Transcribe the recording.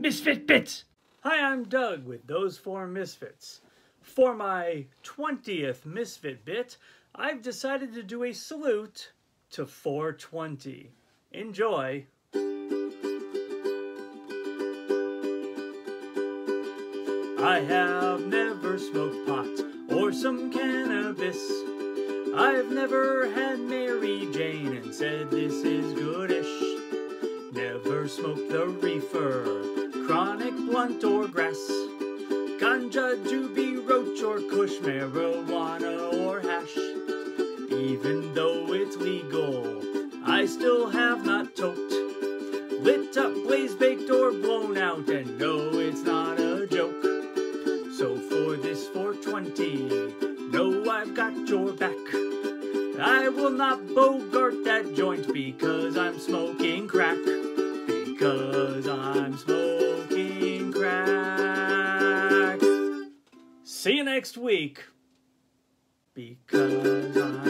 Misfit Bit! Hi, I'm Doug with Those Four Misfits. For my 20th Misfit bit, I've decided to do a salute to 420. Enjoy! I have never smoked pot or some cannabis. I've never had Mary Jane and said this is goodish. Never smoked the reefer, blunt or grass. Ganja, doobie, roach or kush, marijuana or hash. Even though it's legal, I still have not toked. Lit up, blazed, baked, or blown out, and no, it's not a joke. So for this 420, no, I've got your back. I will not bogart that joint because I'm smoking crack. Because I'm smoking See you next week. Because